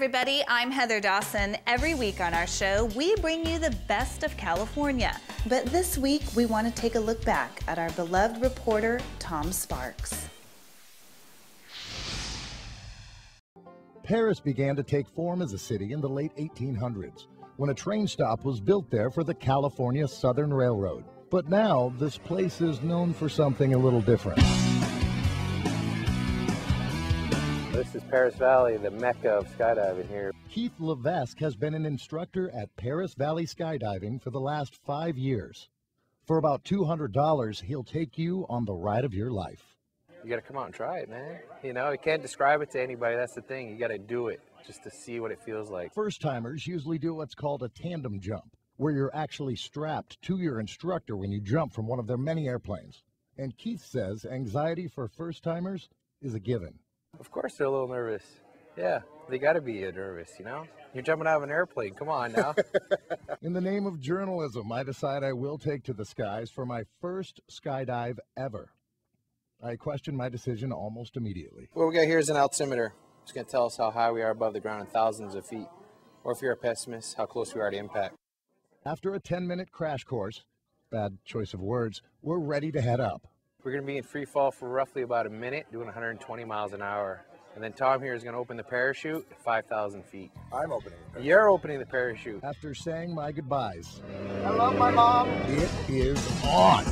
Everybody. I'm Heather Dawson. Every week on our show, we bring you the best of California. But this week, we want to take a look back at our beloved reporter, Tom Sparks. Perris began to take form as a city in the late 1800s when a train stop was built there for the California Southern Railroad. But now, this place is known for something a little different. This is Perris Valley, the mecca of skydiving here. Keith Levesque has been an instructor at Perris Valley Skydiving for the last five years. For about $200, he'll take you on the ride of your life. You got to come out and try it, man. You know, you can't describe it to anybody. That's the thing. You got to do it just to see what it feels like. First timers usually do what's called a tandem jump, where you're actually strapped to your instructor when you jump from one of their many airplanes. And Keith says anxiety for first timers is a given. Of course, they're a little nervous. Yeah, they got to be uh, nervous, you know? You're jumping out of an airplane. Come on now. In the name of journalism, I decide I will take to the skies for my first skydive ever. I question my decision almost immediately. what we got here is an altimeter. It's going to tell us how high we are above the ground in thousands of feet. Or if you're a pessimist, how close we are to impact. After a 10 minute crash course, bad choice of words, we're ready to head up. We're going to be in free fall for roughly about a minute, doing 120 miles an hour. And then Tom here is going to open the parachute at 5,000 feet. I'm opening. it. You're opening the parachute. After saying my goodbyes, I love my mom. it is on.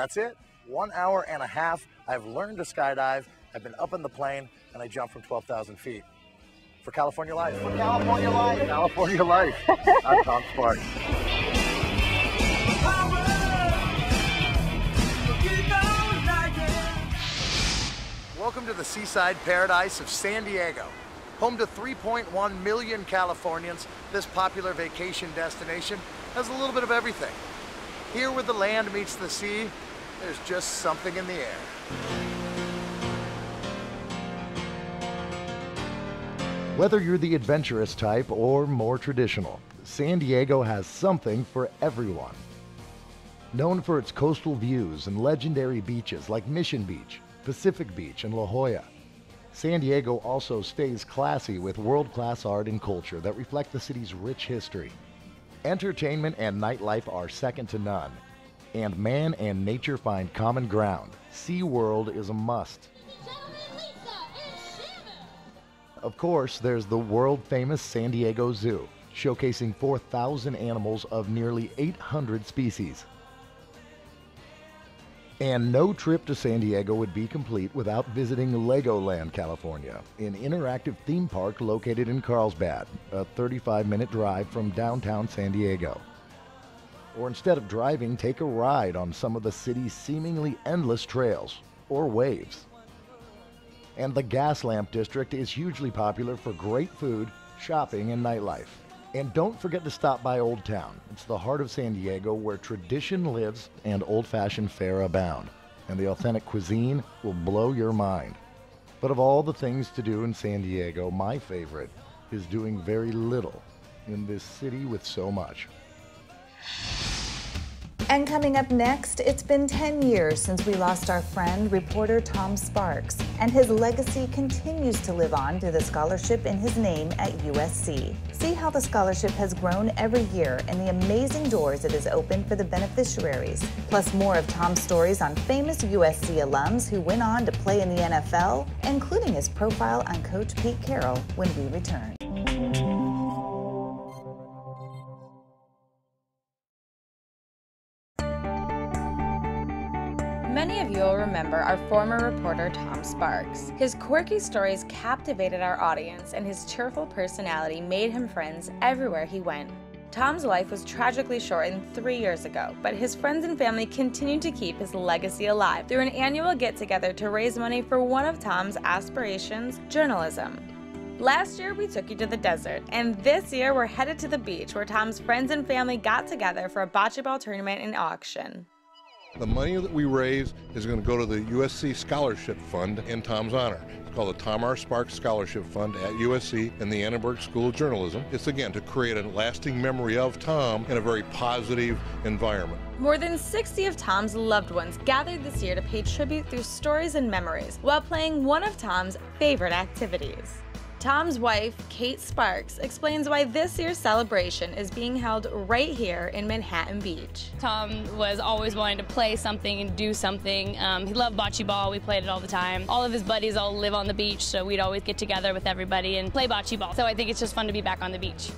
That's it. One hour and a half. I've learned to skydive. I've been up in the plane, and I jumped from 12,000 feet. For California Life. For California Life. California Life. I'm Tom Sparks. Welcome to the seaside paradise of San Diego. Home to 3.1 million Californians, this popular vacation destination has a little bit of everything. Here where the land meets the sea, there's just something in the air. Whether you're the adventurous type or more traditional, San Diego has something for everyone. Known for its coastal views and legendary beaches like Mission Beach, Pacific Beach, and La Jolla, San Diego also stays classy with world class art and culture that reflect the city's rich history. Entertainment and nightlife are second to none, and man and nature find common ground. SeaWorld is a must. Of course, there's the world famous San Diego Zoo, showcasing 4,000 animals of nearly 800 species. And no trip to San Diego would be complete without visiting Legoland, California, an interactive theme park located in Carlsbad, a 35 minute drive from downtown San Diego. Or instead of driving, take a ride on some of the city's seemingly endless trails or waves. And the Gaslamp District is hugely popular for great food, shopping, and nightlife. And don't forget to stop by Old Town. It's the heart of San Diego where tradition lives and old fashioned fare abound. And the authentic cuisine will blow your mind. But of all the things to do in San Diego, my favorite is doing very little in this city with so much. And coming up next, it's been 10 years since we lost our friend, reporter Tom Sparks, and his legacy continues to live on through the scholarship in his name at USC. See how the scholarship has grown every year and the amazing doors it has opened for the beneficiaries. Plus, more of Tom's stories on famous USC alums who went on to play in the NFL, including his profile on Coach Pete Carroll when we return. Many of you will remember our former reporter Tom Sparks. His quirky stories captivated our audience, and his cheerful personality made him friends everywhere he went. Tom's life was tragically shortened three years ago, but his friends and family continued to keep his legacy alive through an annual get together to raise money for one of Tom's aspirations journalism. Last year, we took you to the desert, and this year, we're headed to the beach where Tom's friends and family got together for a bocce ball tournament and auction. The money that we raise is going to go to the USC Scholarship Fund in Tom's honor. It's called the Tom R. Sparks Scholarship Fund at USC and the Annenberg School of Journalism. It's again to create a lasting memory of Tom in a very positive environment. More than 60 of Tom's loved ones gathered this year to pay tribute through stories and memories while playing one of Tom's favorite activities. Tom's wife, Kate Sparks, explains why this year's celebration is being held right here in Manhattan Beach. Tom was always wanting to play something and do something. Um, he loved bocce ball. We played it all the time. All of his buddies all live on the beach, so we'd always get together with everybody and play bocce ball. So I think it's just fun to be back on the beach.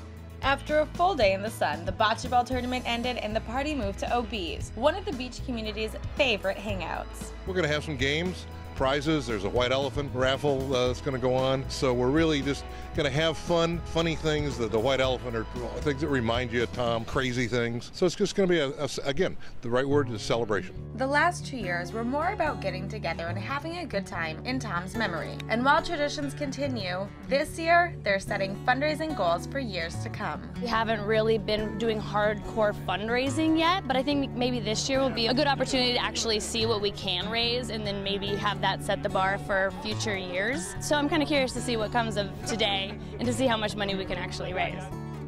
After a full day in the sun, the bocce ball tournament ended and the party moved to OB's, one of the beach community's favorite hangouts. We're going to have some games prizes. There's a white elephant raffle uh, that's going to go on. So we're really just going to have fun, funny things. The, the white elephant are things that remind you of Tom, crazy things. So it's just going to be, a, a, again, the right word is celebration. The last two years were more about getting together and having a good time in Tom's memory. And while traditions continue, this year they're setting fundraising goals for years to come. We haven't really been doing hardcore fundraising yet, but I think maybe this year will be a good opportunity to actually see what we can raise and then maybe have that set the bar for future years. So I'm kind of curious to see what comes of today and to see how much money we can actually raise.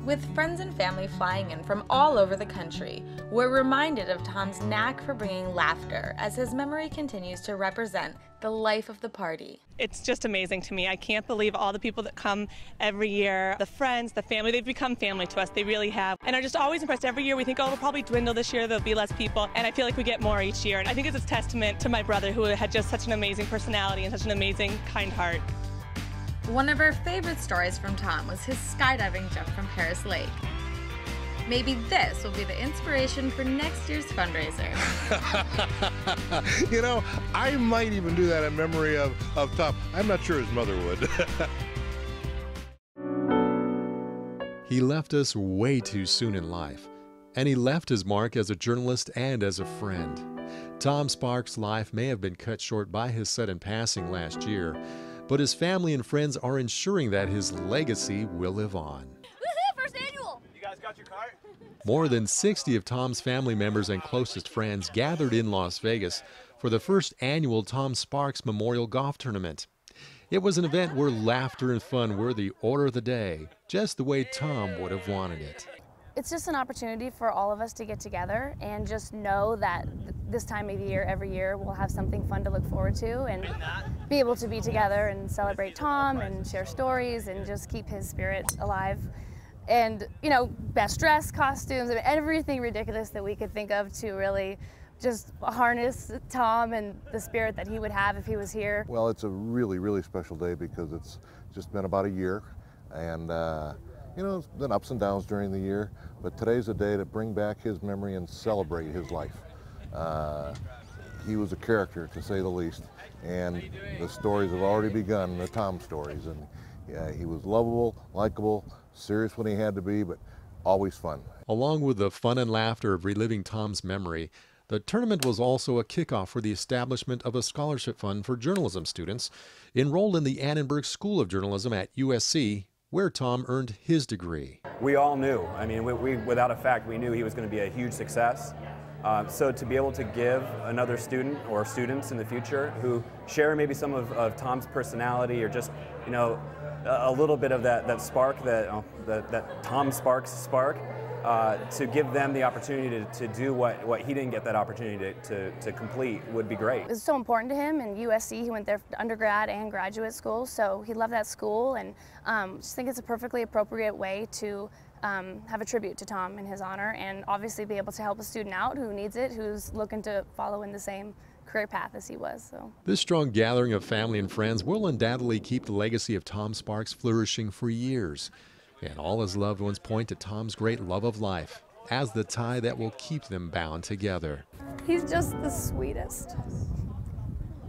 With friends and family flying in from all over the country, we're reminded of Tom's knack for bringing laughter as his memory continues to represent the life of the party. It's just amazing to me. I can't believe all the people that come every year, the friends, the family, they've become family to us. They really have. And are just always impressed. Every year we think, oh, it'll probably dwindle this year, there'll be less people. And I feel like we get more each year. And I think it's a testament to my brother who had just such an amazing personality and such an amazing, kind heart. One of our favorite stories from Tom was his skydiving jump from Harris Lake. Maybe this will be the inspiration for next year's fundraiser. you know, I might even do that in memory of, of Tom. I'm not sure his mother would. he left us way too soon in life, and he left his mark as a journalist and as a friend. Tom Sparks' life may have been cut short by his sudden passing last year, but his family and friends are ensuring that his legacy will live on. More than 60 of Tom's family members and closest friends gathered in Las Vegas for the first annual Tom Sparks Memorial Golf Tournament. It was an event where laughter and fun were the order of the day, just the way Tom would have wanted it it's just an opportunity for all of us to get together and just know that this time of year, every year, we'll have something fun to look forward to and be able to be together and celebrate Tom and share stories and just keep his spirit alive. And, you know, best dress, costumes, and everything ridiculous that we could think of to really just harness Tom and the spirit that he would have if he was here. Well, it's a really, really special day because it's just been about a year. And, uh, you know, it's been ups and downs during the year, but today's a day to bring back his memory and celebrate his life. Uh, he was a character, to say the least, and the stories have already begun, the Tom stories. And yeah, he was lovable, likable, serious when he had to be, but always fun. Along with the fun and laughter of reliving Tom's memory, the tournament was also a kickoff for the establishment of a scholarship fund for journalism students enrolled in the Annenberg School of Journalism at USC where Tom earned his degree. We all knew, I mean, we, we without a fact, we knew he was going to be a huge success. Uh, so to be able to give another student or students in the future who share maybe some of, of Tom's personality or just, you know, a, a little bit of that, that spark, that, oh, that, that Tom Sparks spark, uh, to give them the opportunity to, to do what, what he didn't get that opportunity to, to, to complete would be great. It's so important to him, and USC, he went there for undergrad and graduate school, so he loved that school, and um, just think it's a perfectly appropriate way to um, have a tribute to Tom in his honor, and obviously be able to help a student out who needs it, who's looking to follow in the same career path as he was. So this strong gathering of family and friends will undoubtedly keep the legacy of Tom Sparks flourishing for years and all his loved ones point to Tom's great love of life as the tie that will keep them bound together. He's just the sweetest,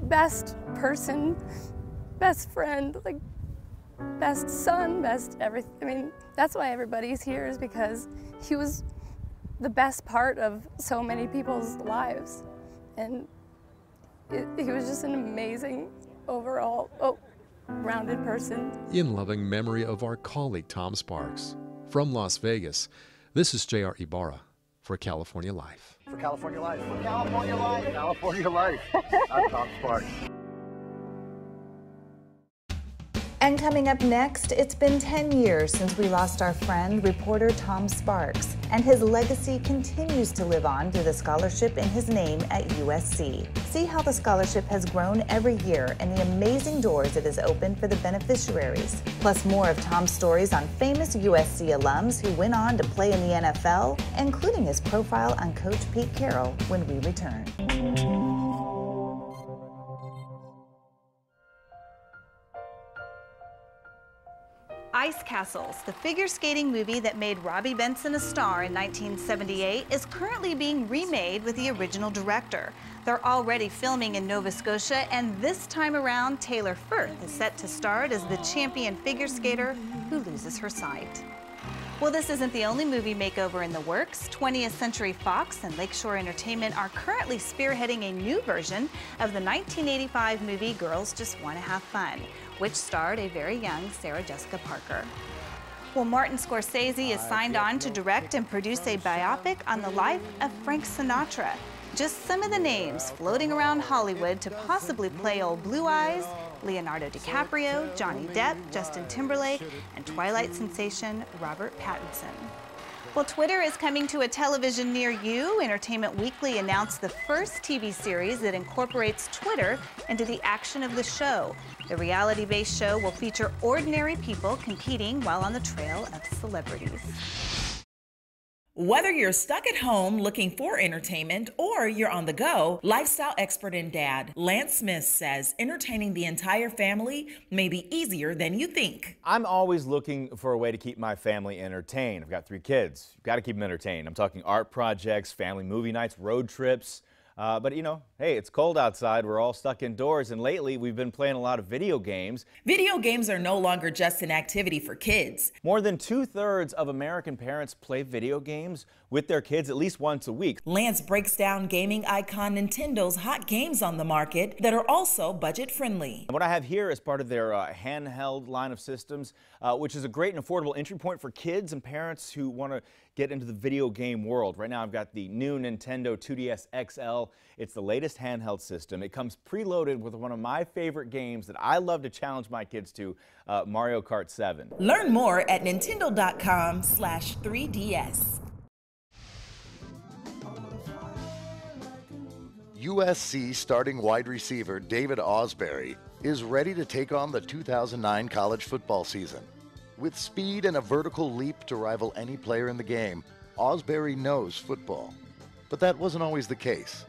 best person, best friend, like best son, best everything. I mean, that's why everybody's here is because he was the best part of so many people's lives. And he was just an amazing overall. Oh, rounded person. In loving memory of our colleague Tom Sparks. From Las Vegas, this is J.R. Ibarra for California Life. For California Life. For California Life. California Life. I'm Tom Sparks. And coming up next, it's been 10 years since we lost our friend, reporter Tom Sparks, and his legacy continues to live on through the scholarship in his name at USC. See how the scholarship has grown every year and the amazing doors it has opened for the beneficiaries. Plus, more of Tom's stories on famous USC alums who went on to play in the NFL, including his profile on Coach Pete Carroll when we return. Ice Castles, the figure skating movie that made Robby Benson a star in 1978, is currently being remade with the original director. They're already filming in Nova Scotia, and this time around, Taylor Firth is set to star as the champion figure skater who loses her sight. Well, this isn't the only movie makeover in the works. 20th Century Fox and Lakeshore Entertainment are currently spearheading a new version of the 1985 movie Girls Just Want to Have Fun, which starred a very young Sarah Jessica Parker. Well, Martin Scorsese is signed on to direct and produce a biopic on the life of Frank Sinatra. Just some of the names floating around Hollywood to possibly play old Blue Eyes, Leonardo DiCaprio, Johnny Depp, Justin Timberlake, and Twilight sensation Robert Pattinson. Well, Twitter is coming to a television near you. Entertainment Weekly announced the first TV series that incorporates Twitter into the action of the show. The reality based show will feature ordinary people competing while on the trail of celebrities. Whether you're stuck at home looking for entertainment or you're on the go, lifestyle expert and dad Lance Smith says entertaining the entire family may be easier than you think. I'm always looking for a way to keep my family entertained. I've got three kids. You've got to keep them entertained. I'm talking art projects, family movie nights, road trips. Uh, but you know, hey, it's cold outside. We're all stuck indoors, and lately we've been playing a lot of video games. Video games are no longer just an activity for kids. More than two thirds of American parents play video games with their kids at least once a week. Lance breaks down gaming icon Nintendo's hot games on the market that are also budget friendly. What I have here is part of their uh, handheld line of systems, uh, which is a great and affordable entry point for kids and parents who want to get into the video game world. Right now, I've got the new Nintendo 2DS XL. It's the latest handheld system. It comes preloaded with one of my favorite games that I love to challenge my kids to, uh, Mario Kart 7. Learn more at nintendo.com slash 3DS. USC starting wide receiver David Ausberry is ready to take on the 2009 college football season. With speed and a vertical leap to rival any player in the game, Ausberry knows football. But that wasn't always the case.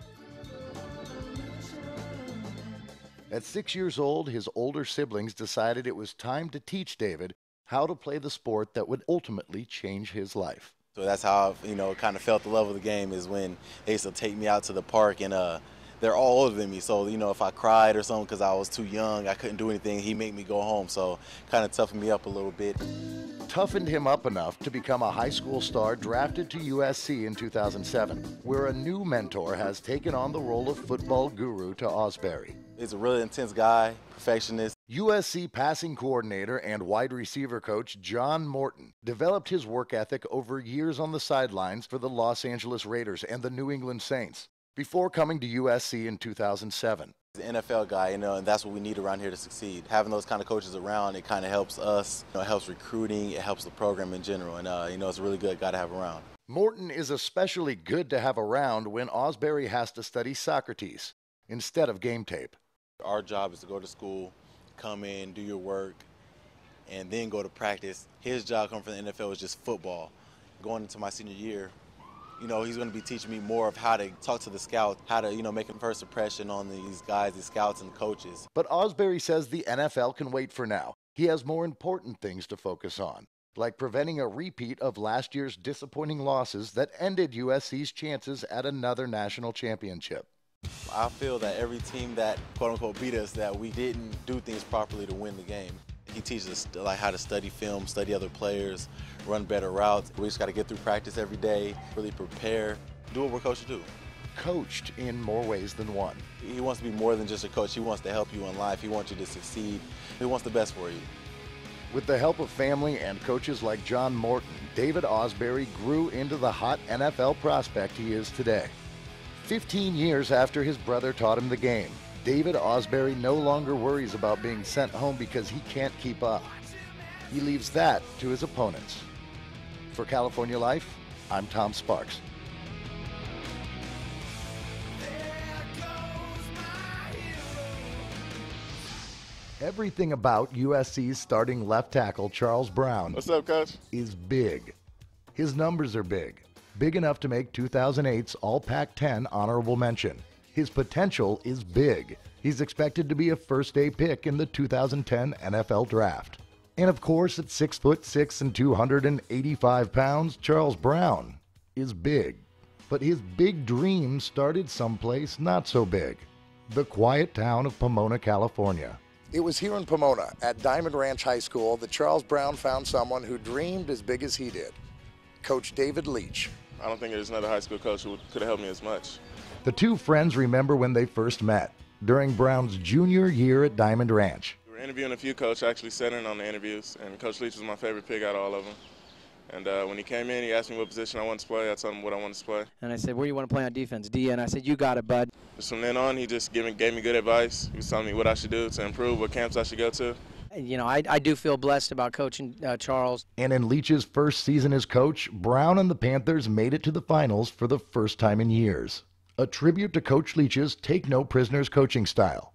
At six years old, his older siblings decided it was time to teach David how to play the sport that would ultimately change his life. So that's how I, you know, kind of felt the love of the game is when they used to take me out to the park and uh, they're all older than me. So, you know, if I cried or something because I was too young, I couldn't do anything, he made me go home. So kind of toughened me up a little bit. Toughened him up enough to become a high school star drafted to USC in 2007, where a new mentor has taken on the role of football guru to Ausberry. He's a really intense guy, perfectionist. USC passing coordinator and wide receiver coach John Morton developed his work ethic over years on the sidelines for the Los Angeles Raiders and the New England Saints before coming to USC in 2007. He's an NFL guy, you know, and that's what we need around here to succeed. Having those kind of coaches around, it kind of helps us. You know, it helps recruiting, it helps the program in general, and uh, you know, it's a really good guy to have around. Morton is especially good to have around when Ausberry has to study Socrates instead of game tape. Our job is to go to school, come in, do your work, and then go to practice. His job coming from the NFL is just football. Going into my senior year, you know, he's going to be teaching me more of how to talk to the scouts, how to, you know, make a first impression on these guys, these scouts and coaches. But Ausberry says the NFL can wait for now. He has more important things to focus on, like preventing a repeat of last year's disappointing losses that ended USC's chances at another national championship. I feel that every team that quote unquote beat us, that we didn't do things properly to win the game. He teaches us like how to study film, study other players, run better routes. We just got to get through practice every day, really prepare, do what we're coached to do. coached in more ways than one. He wants to be more than just a coach. He wants to help you in life. He wants you to succeed. He wants the best for you. With the help of family and coaches like John Morton, David Ausberry grew into the hot NFL prospect he is today. 15 years after his brother taught him the game, David Ausberry no longer worries about being sent home because he can't keep up. He leaves that to his opponents. For California Life, I'm Tom Sparks. Everything about USC's starting left tackle, Charles Brown. What's up, coach? Is big. His numbers are big. Big enough to make 2008's All Pac 10 honorable mention. His potential is big. He's expected to be a first day pick in the 2010 NFL Draft. And of course, at 6 foot 6 and 285 pounds, Charles Brown is big. But his big dream started someplace not so big the quiet town of Pomona, California. It was here in Pomona at Diamond Ranch High School that Charles Brown found someone who dreamed as big as he did Coach David Leach. I don't think there's another high school coach who could have helped me as much. The two friends remember when they first met during Brown's junior year at Diamond Ranch. We were interviewing a few coaches, actually sat in on the interviews, and Coach Leach was my favorite pick out of all of them. And uh, when he came in, he asked me what position I wanted to play. I told him what I wanted to play. And I said, where do you want to play on defense? D. And I said, you got it, bud. Just from then on, he just gave me, gave me good advice. He was telling me what I should do to improve, what camps I should go to. You know, I, I do feel blessed about coaching uh, Charles. And in Leach's first season as coach, Brown and the Panthers made it to the finals for the first time in years. A tribute to Coach Leach's take no prisoners coaching style.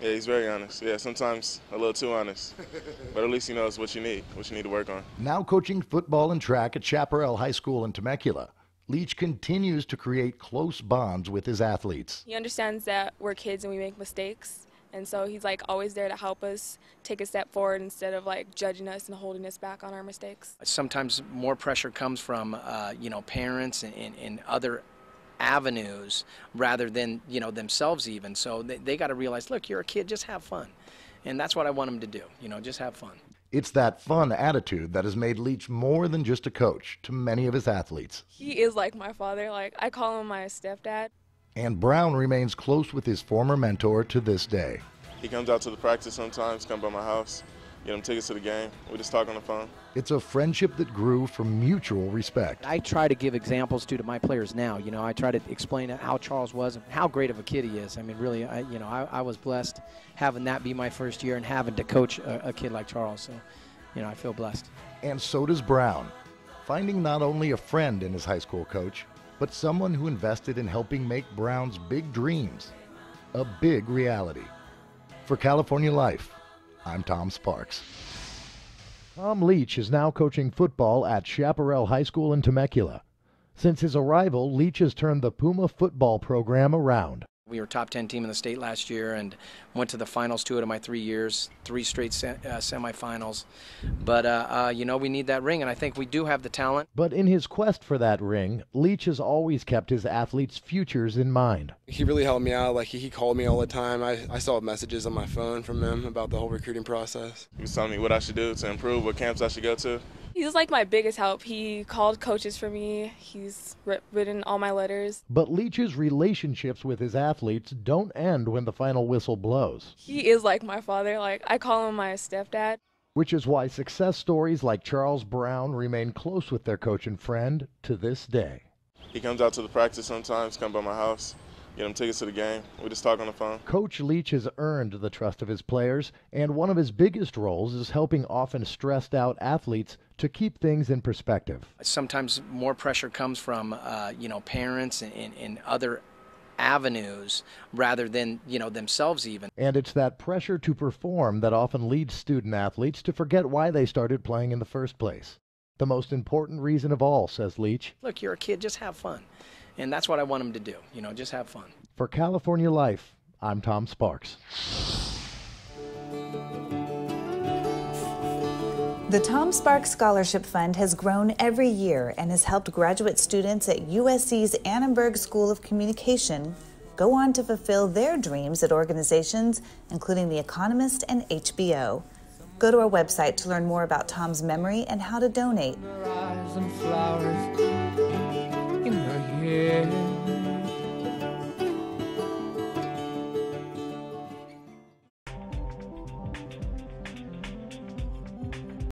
Yeah, he's very honest. Yeah, sometimes a little too honest. but at least he knows what you need, what you need to work on. Now coaching football and track at Chaparral High School in Temecula, Leach continues to create close bonds with his athletes. He understands that we're kids and we make mistakes. And so he's like always there to help us take a step forward instead of like judging us and holding us back on our mistakes. Sometimes more pressure comes from, uh, you know, parents and, and, and other avenues rather than you know themselves even. So they, they got to realize look you're a kid just have fun. And that's what i want them to do you know just have fun. It's that fun attitude that has made leach more than just a coach to many of his athletes. He is like my father like i call him my stepdad and brown remains close with his former mentor to this day he comes out to the practice sometimes come by my house get him tickets to the game. We just talk on the phone. It's a friendship that grew from mutual respect. I try to give examples to to my players now. You know, I try to explain how Charles was and how great of a kid he is. I mean, really, I, you know, I, I was blessed having that be my first year and having to coach a, a kid like Charles. So, you know, I feel blessed. And so does Brown, finding not only a friend in his high school coach, but someone who invested in helping make Brown's big dreams a big reality. For California Life, I'm Tom Sparks. Tom Leach is now coaching football at Chaparral High School in Temecula. Since his arrival, Leach has turned the Puma football program around. We were top 10 team in the state last year and went to the finals two out of my three years, three straight se- uh, semifinals. But, uh, uh, you know, we need that ring, and I think we do have the talent. But in his quest for that ring, Leach has always kept his athletes' futures in mind. He really helped me out. Like, he, he called me all the time. I, I saw messages on my phone from him about the whole recruiting process. He was telling me what I should do to improve, what camps I should go to. He's like my biggest help. He called coaches for me. He's written all my letters. But Leach's relationships with his athletes don't end when the final whistle blows. He is like my father. Like I call him my stepdad. Which is why success stories like Charles Brown remain close with their coach and friend to this day. He comes out to the practice sometimes, come by my house get him tickets to the game. We just talk on the phone. Coach Leach has earned the trust of his players, and one of his biggest roles is helping often stressed out athletes to keep things in perspective. Sometimes more pressure comes from, uh, you know, parents and, and, and other avenues rather than you know themselves even and it's that pressure to perform that often leads student athletes to forget why they started playing in the first place the most important reason of all says leach look you're a kid just have fun and that's what I want them to do. You know, just have fun. For California Life, I'm Tom Sparks. The Tom Sparks Scholarship Fund has grown every year and has helped graduate students at USC's Annenberg School of Communication go on to fulfill their dreams at organizations including The Economist and HBO. Go to our website to learn more about Tom's memory and how to donate. Yeah.